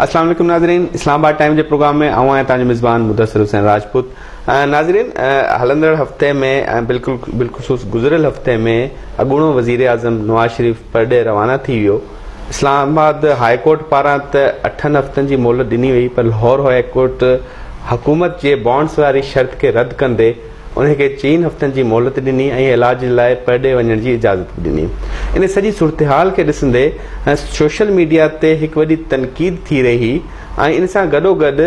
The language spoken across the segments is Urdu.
السلام علیکم ناظرین اسلام آباد ٹائم کے پروگرام میں آؤں ہیں تاج میزبان مدثر حسین راجپوت ناظرین ہلندڑ ہفتے میں بالکل بالخصوص گزرل ہفتے میں اگوڑو وزیر اعظم نواز شریف پرڈے روانہ تھی ویو اسلام آباد ہائی کورٹ پارا اٹھن ہفتن کی مہلت ڈنی وئی پر لاہور ہائی کورٹ حکومت کے بانڈس والی شرط کے رد کندے انہیں کے چین ہفتن کی مہلت ڈنی علاج لائے پرڈے ون کی اجازت ڈنی ان سجی صورتحال کے ڈسندے سوشل میڈیا تے ایک وڈی تنقید تھی رہی ان سے گڈو گڈ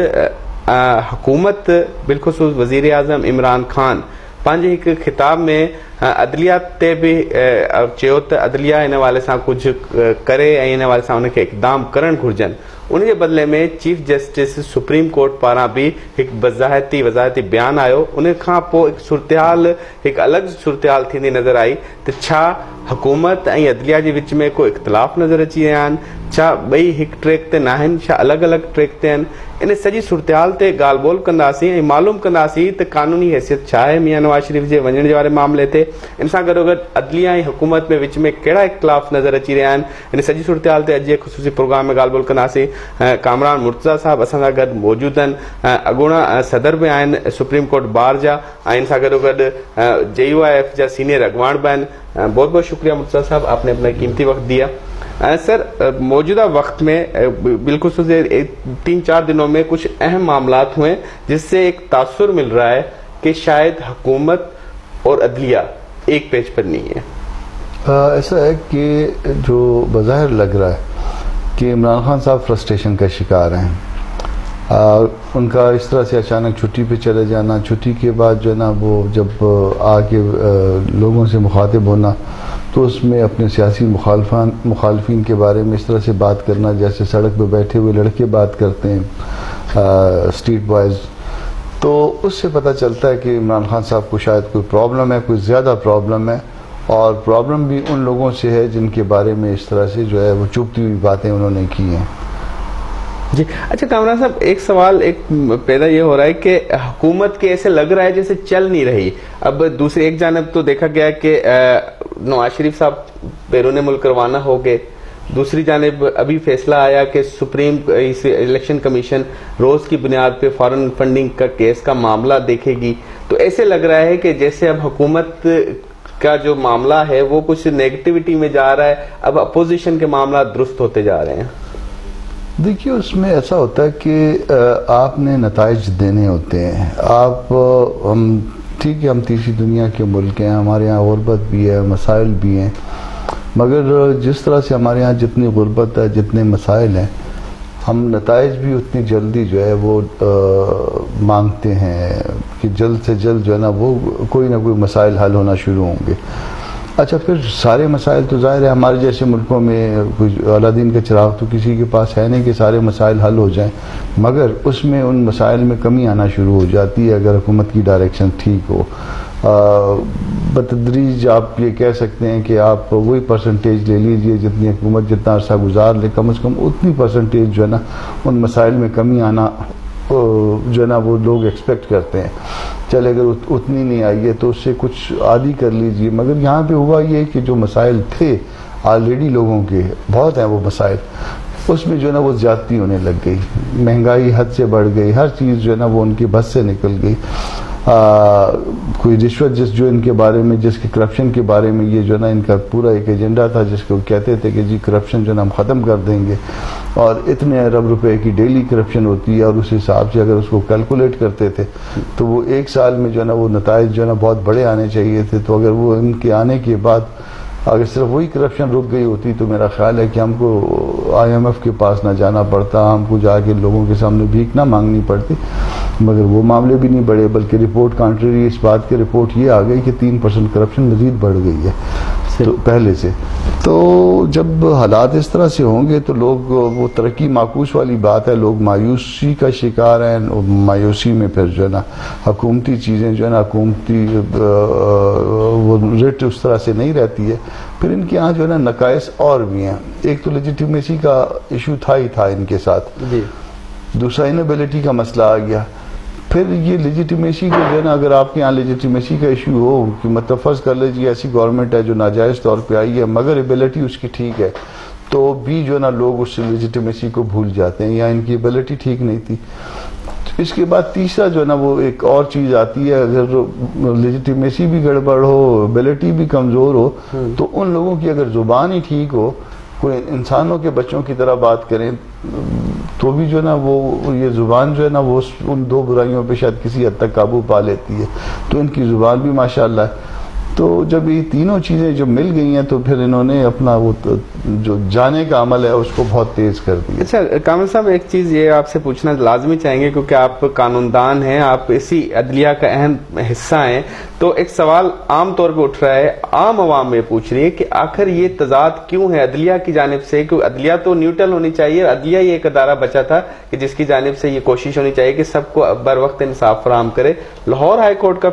حکومت بالخصوص وزیر اعظم عمران خان پانچ ایک خطاب میں عدلیات تے بھی چیو تو عدلیہ ان والے سے کچھ کرے ان والے سے ان جي بدلي ۾ چيف جسٽس سپريم ڪورٽ پاران به هڪ بزاهتي وزاهتي بيان آيو. ان کان پوءِ هڪ حال هڪ الڳ سرت ٿيندي نظر آئي. ته ڇا حڪومت ۽ عدليا جي وچ ۾ ڪو اختلاف نظر اچي رهيا آهن؟ ڇا ٻئي هڪ ٽريڪ تي نه آهن ڇا الڳ الڳ ٽريڪ تي آهن؟ ان سڄي سرتال تي ڳالهه ٻول ڪنداسين ۽ معلوم ڪنداسين ته قانوني حيثيت ڇا آهي ميان نواز شريف جي وڃڻ جي واري معاملي تي. ان سان گڏوگڏ عدليا ۽ حڪومت ۾ وچ ۾ ڪهڙا اختلاف نظر اچي رهيا آهن؟ ان سڄي سرتال تي اڄ جي خشوسي پروگرام ۾ ڳالهه ٻول ڪنداسين. کامران مرتضی صاحب، اساں گڈ موجود ہیں اگونا صدر میں آئین سپریم کورٹ بار جا۔ ان سان Guddu good J U I F جا سینئر اگوان بین بہت بہت شکریہ مرتضی صاحب، آپ نے اپنا قیمتی وقت دیا۔ سر موجودہ وقت میں بالکل تین، چار دنوں میں کچھ اہم معاملات ہوئے جس سے ایک تاثر مل رہا ہے کہ شاید حکومت اور عدلیہ ایک پیج پر نہیں ہے۔ ایسا ہے کہ جو بظاہر لگ رہا ہے کہ عمران خان صاحب فرسٹریشن کا شکار ہیں۔ ان کا اس طرح سے اچانک چھٹی پہ چلے جانا، چھٹی کے بعد جو ہے نا وہ جب آ کے لوگوں سے مخاطب ہونا، تو اس میں اپنے سیاسی مخالفان، مخالفین کے بارے میں اس طرح سے بات کرنا، جیسے سڑک پہ بیٹھے ہوئے لڑکے بات کرتے ہیں اسٹریٹ بوائز۔ تو اس سے پتہ چلتا ہے کہ عمران خان صاحب کو شاید کوئی پرابلم ہے، کوئی زیادہ پرابلم ہے۔ اور پرابلم بھی ان لوگوں سے ہے جن کے بارے میں اس طرح سے جو ہے وہ چپتی ہوئی باتیں انہوں نے کی ہیں۔ جی اچھا کامران صاحب، ایک سوال، ایک پیدا یہ ہو رہا ہے کہ حکومت کے ایسے لگ رہا ہے جیسے چل نہیں رہی۔ اب دوسری ایک جانب تو دیکھا گیا کہ نواز شریف صاحب بیرون ملک روانہ ہو گئے۔ دوسری جانب ابھی فیصلہ آیا کہ سپریم الیکشن کمیشن روز کی بنیاد پہ فارن فنڈنگ کا کیس کا معاملہ دیکھے گی۔ تو ایسے لگ رہا ہے کہ جیسے اب حکومت کا جو معاملہ ہے وہ کچھ نیگٹیوٹی میں جا رہا ہے، اب اپوزیشن کے معاملہ درست ہوتے جا رہے ہیں۔ دیکھیے، اس میں ایسا ہوتا ہے کہ آپ نے نتائج دینے ہوتے ہیں۔ آپ، ہم، ٹھیک ہے، ہم تیسری دنیا کے ملک ہیں، ہمارے یہاں غربت بھی ہے، مسائل بھی ہیں۔ مگر جس طرح سے ہمارے یہاں جتنی غربت ہے، جتنے مسائل ہیں ہم نتائج بھی اتنی جلدی جو ہے وہ مانگتے ہیں کہ جلد سے جلد جو ہے نا وہ کوئی نہ کوئی مسائل حل ہونا شروع ہوں گے۔ اچھا پھر سارے مسائل تو ظاہر ہے ہمارے جیسے ملکوں میں اللہ دین کا چراغ تو کسی کے پاس ہے نہیں کہ سارے مسائل حل ہو جائیں، مگر اس میں ان مسائل میں کمی آنا شروع ہو جاتی ہے اگر حکومت کی ڈائریکشن ٹھیک ہو۔ بتدریج آپ یہ کہہ سکتے ہیں کہ آپ وہی پرسنٹیج لے لیجیے، جتنی حکومت جتنا عرصہ گزار لے، کم از کم اتنی پرسنٹیج جو ہے نا، ان مسائل میں کمی آنا جو ہے نا، وہ لوگ ایکسپیکٹ کرتے ہیں۔ چلے اگر اتنی نہیں آئی ہے تو اس سے کچھ عادی کر لیجیے۔ مگر یہاں پہ ہوا یہ کہ جو مسائل تھے آلریڈی لوگوں کے، بہت ہیں وہ مسائل، اس میں جو ہے نا وہ زیادتی ہونے لگ گئی۔ مہنگائی حد سے بڑھ گئی، ہر چیز جو ہے نا وہ ان کی بس سے نکل گئی۔ کوئی رشوت جس جو ان کے بارے میں، جس کے کرپشن کے بارے میں یہ جو نا ان کا پورا ایک ایجنڈا تھا، جس کو کہتے تھے کہ جی کرپشن جو نا ہم ختم کر دیں گے، اور اتنے ارب روپے کی ڈیلی کرپشن ہوتی ہے، اور اس حساب سے اگر اس کو کیلکولیٹ کرتے تھے، تو وہ ایک سال میں جو ہے نا وہ نتائج جو ہے نا بہت بڑے آنے چاہیے تھے۔ تو اگر وہ ان کے آنے کے بعد اگر صرف وہی کرپشن رک گئی ہوتی، تو میرا خیال ہے کہ ہم کو آئی ایم ایف کے پاس نہ جانا پڑتا، ہم کو جا کے لوگوں کے سامنے بھیک نہ مانگنی پڑتی۔ مگر وہ معاملے بھی نہیں بڑھے بلکہ رپورٹ کانٹری اس بات کی رپورٹ یہ آ گئی کہ تین پرسنٹ کرپشن مزید بڑھ گئی ہے۔ پہلے سے۔ تو جب حالات اس طرح سے ہوں گے تو لوگ وہ ترقی معکوس والی بات ہے لوگ مایوسی کا شکار ہیں مایوسی میں پھر جو ہے نا حکومتی چیزیں جو ہے نا حکومتی وہ ریٹ اس طرح سے نہیں رہتی ہے۔ پھر ان کے یہاں جو ہے نا نقائص اور بھی ہیں۔ ایک تو لیجیٹیمیسی کا ایشو تھا ہی تھا ان کے ساتھ۔ جی۔ دوسرا انیبلٹی کا مسئلہ آ گیا۔ پھر یہ لیجیٹیمیسی کو جو ہے نا اگر آپ کے یہاں لیجیٹیمیسی کا ایشو ہو کہ متفظ کر لیجیے ایسی گورنمنٹ ہے جو ناجائز طور پہ آئی ہے مگر ایبلٹی اس کی ٹھیک ہے۔ تو بھی جو نا لوگ اس لیجیٹیمیسی کو بھول جاتے ہیں یا ان کی ابیلٹی ٹھیک نہیں تھی۔ اس کے بعد تیسرا جو ہے نا وہ ایک اور چیز آتی ہے اگر لیجیٹیمیسی بھی گڑبڑ ہو ابیلٹی بھی کمزور ہو تو ان لوگوں کی اگر زبان ہی ٹھیک ہو کوئی انسانوں کے بچوں کی طرح بات کریں، تو بھی جو ہے نا وہ، یہ زبان جو ہے نا وہ ان دو برائیوں پہ شاید کسی حد تک قابو پا لیتی ہے۔ تو ان کی زبان بھی ماشاءاللہ ہے تو جب یہ تینوں چیزیں جب مل گئی ہیں تو پھر انہوں نے اپنا وہ جو جانے کا عمل ہے اس کو بہت تیز کر دیا۔ اچھا کامل صاحب، ایک چیز یہ آپ سے پوچھنا لازمی چاہیں گے کیونکہ آپ قانون دان ہیں، آپ اسی عدلیہ کا اہم حصہ ہیں، تو ایک سوال عام طور پہ اٹھ رہا ہے، عام عوام میں پوچھ رہی ہے کہ آخر یہ تضاد کیوں ہے؟ عدلیہ کی جانب سے، کیونکہ عدلیہ تو نیوٹرل ہونی چاہیے، عدلیہ یہ ایک ادارہ بچا تھا کہ جس کی جانب سے یہ کوشش ہونی چاہیے کہ سب کو بر وقت انصاف فراہم کرے۔ لاہور ہائی کورٹ کا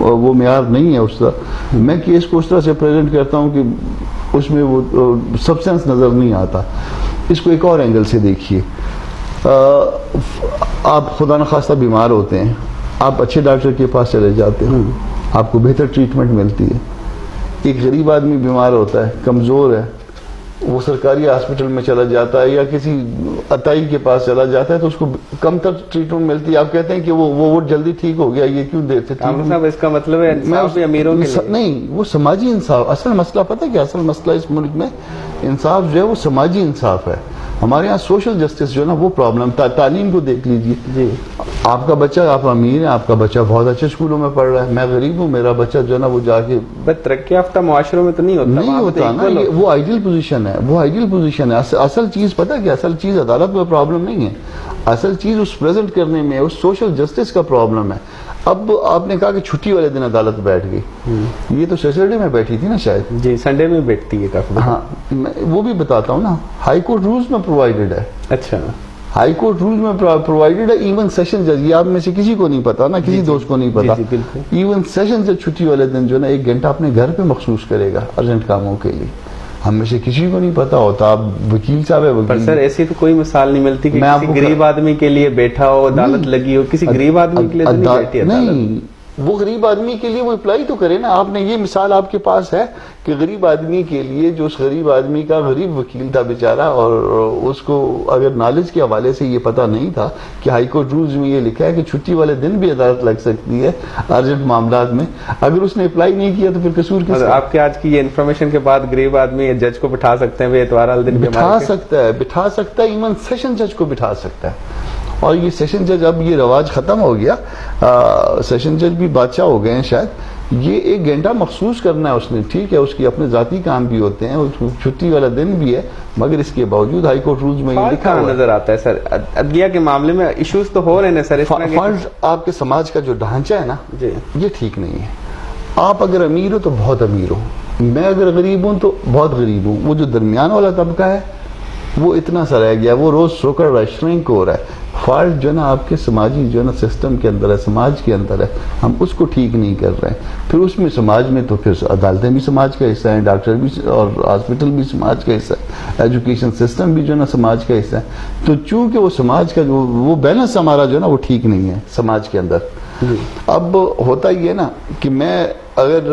وہ معیار نہیں ہے اس طرح۔ میں کیس کو اس طرح سے پریزنٹ کرتا ہوں کہ اس میں وہ سبسٹینس نظر نہیں آتا۔ اس کو ایک اور اینگل سے دیکھیے۔ آپ خدا نخواستہ بیمار ہوتے ہیں، آپ اچھے ڈاکٹر کے پاس چلے جاتے ہیں، آپ کو بہتر ٹریٹمنٹ ملتی ہے۔ ایک غریب آدمی بیمار ہوتا ہے، کمزور ہے وہ سرکاری ہاسپٹل میں چلا جاتا ہے یا کسی اتائی کے پاس چلا جاتا ہے تو اس کو کم تر ٹریٹمنٹ ملتی ہے۔ آپ کہتے ہیں کہ وہ وہ جلدی ٹھیک ہو گیا یہ کیوں دیر سے صاحب اس کا مطلب ہے نہیں وہ سماجی انصاف اصل مسئلہ پتہ کیا؟ اصل مسئلہ اس ملک میں انصاف جو ہے وہ سماجی انصاف ہے۔ ہمارے یہاں سوشل جسٹس جو ہے نا وہ پرابلم تعلیم کو دیکھ لیجیے جی۔ آپ کا بچہ آپ امیر ہیں آپ کا بچہ بہت اچھے اسکولوں میں پڑھ رہا ہے میں غریب ہوں میرا بچہ جو ہے نا وہ جا کے ترقی یافتہ معاشروں میں تو نہیں ہوتا نہیں ہوتا نا وہ آئیڈیل پوزیشن ہے وہ آئیڈیل پوزیشن ہے۔ اصل چیز پتہ کہ اصل چیز عدالت میں پرابلم نہیں ہے۔ اصل چیز اس پریزنٹ کرنے میں اس سوشل جسٹس کا پرابلم ہے۔ اب آپ نے کہا کہ چھٹی والے دن عدالت بیٹھ گئی۔ یہ تو سیٹرڈے میں بیٹھی تھی نا شاید۔ جی سنڈے میں بیٹھتی ہے کافی۔ ہاں وہ بھی بتاتا ہوں نا۔ ہائی کورٹ رولز میں پرووائڈیڈ ہے۔ اچھا۔ ہائی کورٹ رول میں پرووائڈیڈ ہے ایون سیشن جج یہ آپ میں سے کسی کو نہیں پتا نا کسی دوست کو نہیں پتا۔ ایون سیشن جج چھٹی والے دن جو نا ایک گھنٹہ اپنے گھر پہ مخصوص کرے گا ارجنٹ کاموں کے لیے۔ ہم میں سے کسی کو نہیں پتا ہوتا آپ وکیل صاحب ہے وکیل۔ سر ایسی تو کوئی مثال نہیں ملتی کہ کسی غریب آدمی کے لیے بیٹھا ہو عدالت لگی ہو کسی غریب آدمی کے لیے نہیں وہ غریب آدمی کے لیے وہ اپلائی تو کرے نا آپ نے یہ مثال آپ کے پاس ہے کہ غریب آدمی کے لیے جو اس غریب آدمی کا غریب وکیل تھا بیچارہ اور اس کو اگر نالج کے حوالے سے یہ پتا نہیں تھا کہ ہائی کورٹ رولز میں یہ لکھا ہے کہ چھٹی والے دن بھی عدالت لگ سکتی ہے ارجنٹ معاملات میں۔ اگر اس نے اپلائی نہیں کیا تو پھر قصور کس آپ کے آج کی یہ انفارمیشن کے بعد غریب آدمی جج کو بٹھا سکتے ہیں اتوار دن بٹھا سکتا ہے بٹھا سکتا ہے ایون سیشن جج کو بٹھا سکتا ہے۔ اور یہ سیشن جج اب یہ رواج ختم ہو گیا۔ سیشن جج بھی بادشاہ ہو گئے ہیں شاید۔ یہ ایک گھنٹہ مخصوص کرنا ہے اس نے ٹھیک ہے اس کی اپنے ذاتی کام بھی ہوتے ہیں چھٹی والا دن بھی ہے مگر اس کے باوجود ہائی کورٹ رولز میں یہ لکھا نظر آتا ہے سر؟ عدلیہ کے معاملے میں ایشوز تو ہو رہے ہیں سر فنڈ آپ کے سماج کا جو ڈھانچہ ہے نا جی۔ یہ ٹھیک نہیں ہے۔ آپ اگر امیر ہو تو بہت امیر ہو۔ میں اگر غریب ہوں تو بہت غریب ہوں۔ وہ جو درمیان والا طبقہ ہے وہ اتنا سا رہ گیا وہ روز سوکر رہا ہے شرنک ہو رہا ہے۔ فالٹ جو ہے نا آپ کے سماجی جو ہے نا سسٹم کے اندر ہے سماج کے اندر ہے ہم اس کو ٹھیک نہیں کر رہے ہیں۔ پھر اس میں سماج میں تو پھر عدالتیں بھی سماج کا حصہ ہیں ڈاکٹر بھی اور ہاسپٹل بھی سماج کا حصہ ہے ایجوکیشن سسٹم بھی جو ہے نا سماج کا حصہ ہے تو چونکہ وہ سماج کا جو وہ بیلنس ہمارا جو ہے نا وہ ٹھیک نہیں ہے سماج کے اندر۔ جی۔ اب ہوتا یہ نا کہ میں اگر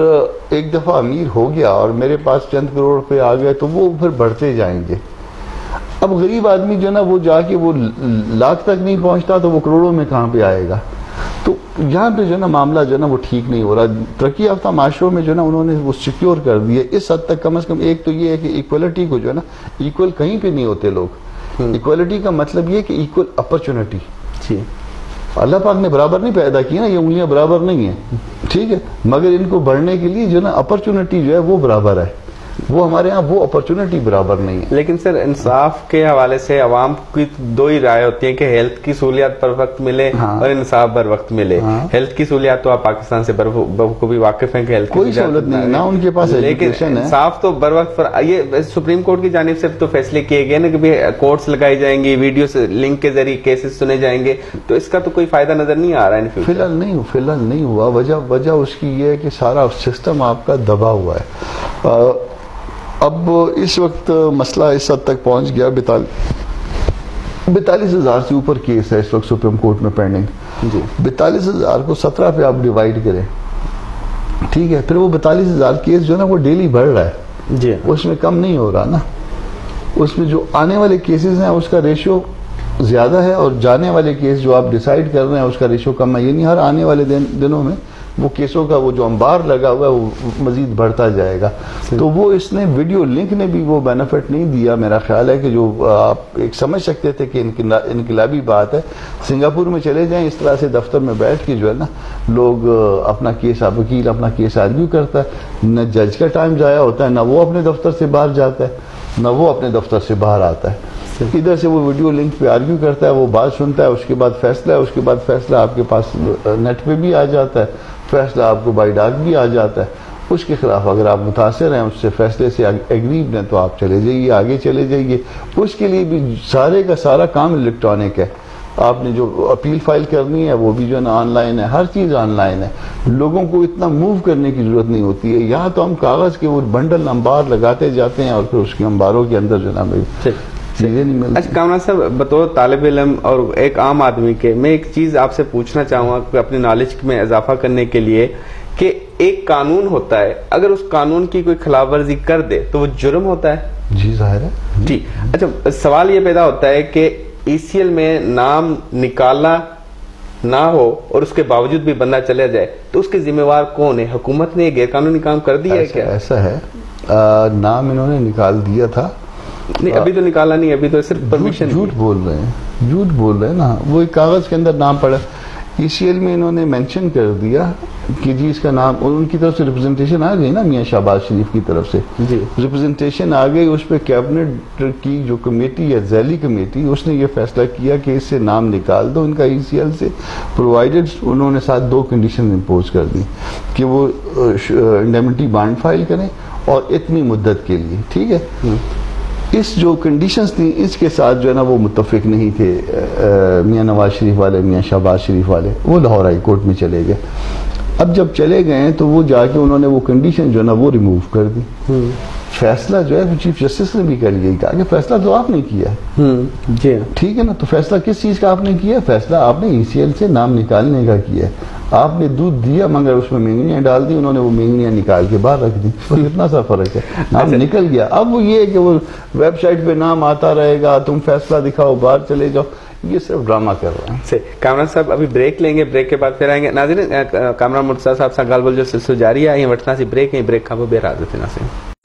ایک دفعہ امیر ہو گیا اور میرے پاس چند کروڑ روپے آ گئے تو وہ پھر بڑھتے جائیں گے۔ اب غریب آدمی جو نا وہ جا کے وہ لاکھ تک نہیں پہنچتا تو وہ کروڑوں میں کہاں پہ آئے گا؟ تو یہاں پہ جو نا معاملہ جو نا وہ ٹھیک نہیں ہو رہا۔ ترقی یافتہ معاشروں میں جو نا انہوں نے وہ سیکیور کر دی ہے۔ اس حد تک کم از کم ایک تو یہ ہے کہ ایکولیٹی کو جو ہے نا ایکول کہیں پہ نہیں ہوتے لوگ۔ ایکولیٹی کا مطلب یہ کہ ایکول اپرچونٹی جی۔ اللہ پاک نے برابر نہیں پیدا کی نا یہ انگلیاں برابر نہیں ہیں۔ ٹھیک ہے۔ مگر ان کو بڑھنے کے لیے جو نا اپرچونٹی جو ہے وہ برابر ہے۔ وہ ہمارے ہاں وہ اپرچونٹی برابر نہیں ہے۔ لیکن سر انصاف کے حوالے سے عوام کی دو ہی رائے ہوتی ہیں کہ ہیلتھ کی سہولیات پر وقت ملے ہاں۔ اور انصاف بر وقت ملے۔ ہاں۔ ہیلتھ کی سہولیات تو آپ پاکستان سے کو بھی واقف ہیں کہ ہیلتھ کوئی سہولت نہیں نہ ان کے پاس لیکن انصاف تو بر وقت یہ سپریم کورٹ کی جانب سے تو فیصلے کیے گئے نا کہ کورٹس لگائی جائیں گی ویڈیو لنک کے ذریعے کیسز سنے جائیں گے۔ تو اس کا تو کوئی فائدہ نظر نہیں آ رہا ہے فی الحال نہیں فی الحال نہیں ہوا۔ وجہ وجہ اس کی یہ ہے کہ سارا سسٹم آپ کا دبا ہوا ہے۔ اب اس وقت مسئلہ اس حد تک پہنچ گیا بیتالیس ہزار سے اوپر کیس ہے اس وقت سپریم کورٹ میں پینڈنگ جی۔ بیتالیس ہزار کو سترہ پہ آپ ڈیوائڈ کریں۔ ٹھیک ہے پھر وہ بیتالیس ہزار کیس جو ہے نا وہ ڈیلی بڑھ رہا ہے۔ جی۔ اس میں کم نہیں ہو رہا نا۔ اس میں جو آنے والے کیسز ہیں اس کا ریشو زیادہ ہے اور جانے والے کیس جو آپ ڈیسائیڈ کر رہے ہیں اس کا ریشو کم ہے۔ یعنی ہر آنے والے دنوں میں۔ وہ کیسوں کا وہ جو امبار لگا ہوا ہے وہ مزید بڑھتا جائے گا۔ تو وہ اس نے ویڈیو لنک نے بھی وہ بینیفٹ نہیں دیا، میرا خیال ہے کہ جو آپ ایک سمجھ سکتے تھے کہ انقلابی بات ہے، سنگاپور میں چلے جائیں، اس طرح سے دفتر میں بیٹھ کے جو ہے نا، لوگ اپنا کیس وکیل اپنا کیس آرگیو کرتا ہے۔ نہ جج کا ٹائم ضائع ہوتا ہے، نہ وہ اپنے دفتر سے باہر جاتا ہے، نہ وہ اپنے دفتر سے باہر آتا ہے۔ ادھر سے وہ ویڈیو لنک پہ آرگیو کرتا ہے، وہ بات سنتا ہے، اس کے بعد فیصلہ ہے، اس کے بعد فیصلہ آپ کے پاس نیٹ پہ بھی آ جاتا ہے۔ فیصلہ آپ کو بائی ڈاک بھی آ جاتا ہے۔ اس کے خلاف اگر آپ متاثر ہیں، اس سے فیصلے سے اگریب ہیں تو آپ چلے جائیے، آگے چلے جائیے۔ اس کے لیے بھی سارے کا سارا کام الیکٹرانک ہے۔ آپ نے جو اپیل فائل کرنی ہے، وہ بھی جو ہے نا آن لائن ہے۔ ہر چیز آن لائن ہے۔ لوگوں کو اتنا موو کرنے کی ضرورت نہیں ہوتی ہے۔ یہاں تو ہم کاغذ کے وہ بنڈل امبار لگاتے جاتے ہیں اور پھر اس کے امباروں کے اندر جو نا چیزیں نہیں ملتی۔ اچھا کامران صاحب بطور طالب علم اور ایک عام آدمی کے میں ایک چیز آپ سے پوچھنا چاہوں گا کہ اپنی نالج میں اضافہ کرنے کے لیے کہ ایک قانون ہوتا ہے اگر اس قانون کی کوئی خلاف ورزی کر دے تو وہ جرم ہوتا ہے؟ جی ظاہر ہے۔ جی۔ اچھا سوال یہ پیدا ہوتا ہے کہ ای سی ایل میں نام نکالنا نہ ہو اور اس کے باوجود بھی بندہ چلے جائے تو اس کے ذمہ وار کون ہے؟ حکومت نے غیر قانونی کام کر دیا ہے کیا؟ ایسا ہے۔ نام انہوں نے نکال دیا تھا۔ نہیں ابھی تو نکالا نہیں ابھی تو صرف پرمیشن جھوٹ بول رہے ہیں جھوٹ بول رہے ہیں نا۔ وہ ایک کاغذ کے اندر نام پڑا۔ ای سی ایل میں انہوں نے مینشن کر دیا کہ جی اس کا نام ان کی طرف سے ریپرزنٹیشن آ گئی نا میاں شہباز شریف کی طرف سے۔ جی۔ ریپرزنٹیشن آ گئی اس پہ کیبنٹ کی جو کمیٹی یا ذیلی کمیٹی اس نے یہ فیصلہ کیا کہ اس سے نام نکال دو ان کا ای سی ایل سے۔ پرووائڈیڈ انہوں نے ساتھ دو کنڈیشن امپوز کر دی کہ وہ انڈیمنٹی بانڈ فائل کریں اور اتنی مدت کے لیے ٹھیک ہے؟ اس جو کنڈیشنز تھیں، اس کے ساتھ جو ہے نا وہ متفق نہیں تھے میاں نواز شریف والے، میاں شہباز شریف والے، وہ لاہور ہائی کورٹ میں چلے گئے۔ اب جب چلے گئے تو وہ جا کے انہوں نے وہ کنڈیشن جو ہے نا وہ ریموو کر دی۔ فیصلہ جو ہے چیف جسٹس نے بھی کر لیا۔ کہا کہ فیصلہ تو آپ نے کیا ہے۔ جی۔ ٹھیک ہے نا؟ تو فیصلہ کس چیز کا آپ نے کیا فیصلہ آپ نے ای سی ایل سے نام نکالنے کا کیا ہے۔ آپ نے دودھ دیا مگر اس میں مینگنیاں ڈال دی انہوں نے وہ مینگنیاں نکال کے باہر رکھ دی۔ اتنا سا فرق ہے۔ نام نکل گیا۔ اب وہ یہ کہ وہ ویب سائٹ پہ نام آتا رہے گا تم فیصلہ دکھاؤ باہر چلے جاؤ۔ یہ صرف ڈرامہ کر رہا ہے۔ کامران صاحب ابھی بریک لیں گے بریک کے بعد پھر آئیں گے۔ ناظرین، کامران مرتضی صاحب سے گال بول جو سلسلہ جاری ہے یہ وٹنا سی بریک ہیں بریک کھا وہ بے راز سے